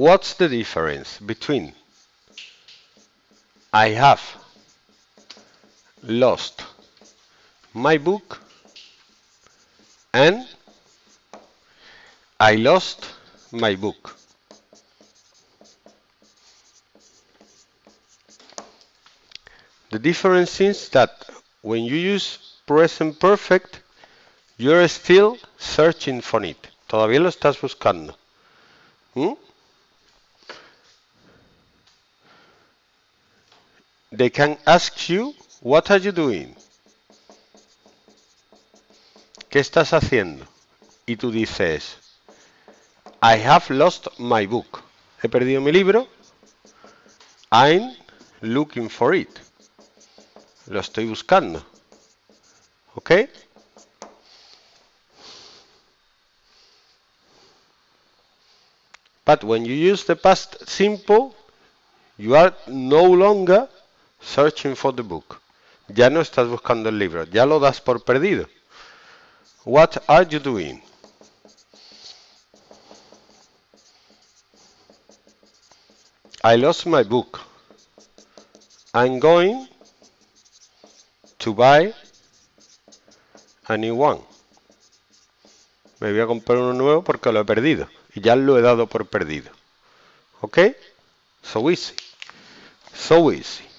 What's the difference between I have lost my book and I lost my book? The difference is that when you use present perfect, you're still searching for it. Todavía lo estás buscando. ¿Mm? They can ask you, what are you doing? ¿Qué estás haciendo? Y tú dices, I have lost my book. He perdido mi libro. I'm looking for it. Lo estoy buscando. ¿Ok? But when you use the past simple, you are no longer searching for the book. Ya no estás buscando el libro, ya lo das por perdido. What are you doing? I lost my book. I'm going to buy a new one. Me voy a comprar uno nuevo porque lo he perdido. Y ya lo he dado por perdido. ¿Ok? So easy. So easy.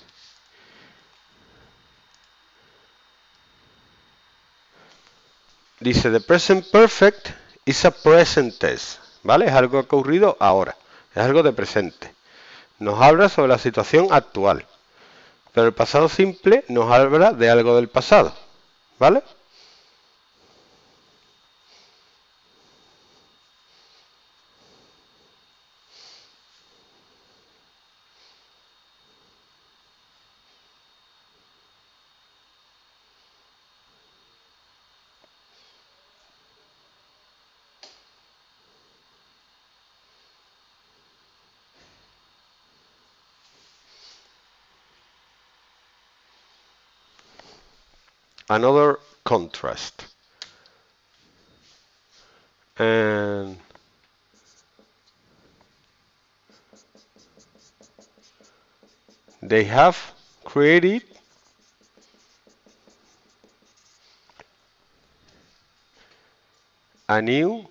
Dice, the present perfect is a present tense. ¿Vale? Es algo que ha ocurrido ahora. Es algo de presente. Nos habla sobre la situación actual. Pero el pasado simple nos habla de algo del pasado. ¿Vale? Another contrast. And they have created a new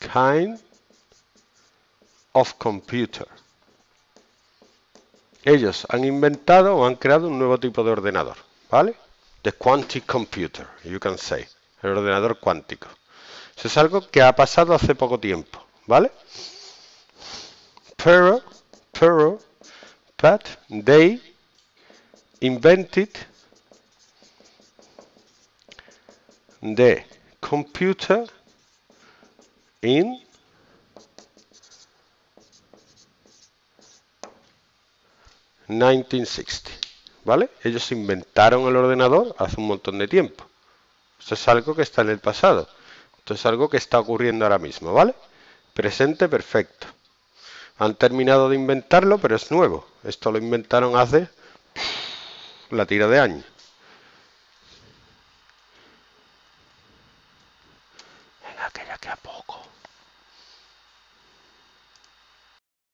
kind of computer. Ellos han inventado o han creado un nuevo tipo de ordenador. ¿Vale? The quantum computer, you can say. El ordenador cuántico. Eso es algo que ha pasado hace poco tiempo. ¿Vale? Pero, pero, but they invented the computer in nineteen sixty. ¿Vale? Ellos inventaron el ordenador hace un montón de tiempo. Esto es algo que está en el pasado. Esto es algo que está ocurriendo ahora mismo, ¿vale? Presente perfecto. Han terminado de inventarlo, pero es nuevo. Esto lo inventaron hace la tira de años. Venga, que ya queda poco.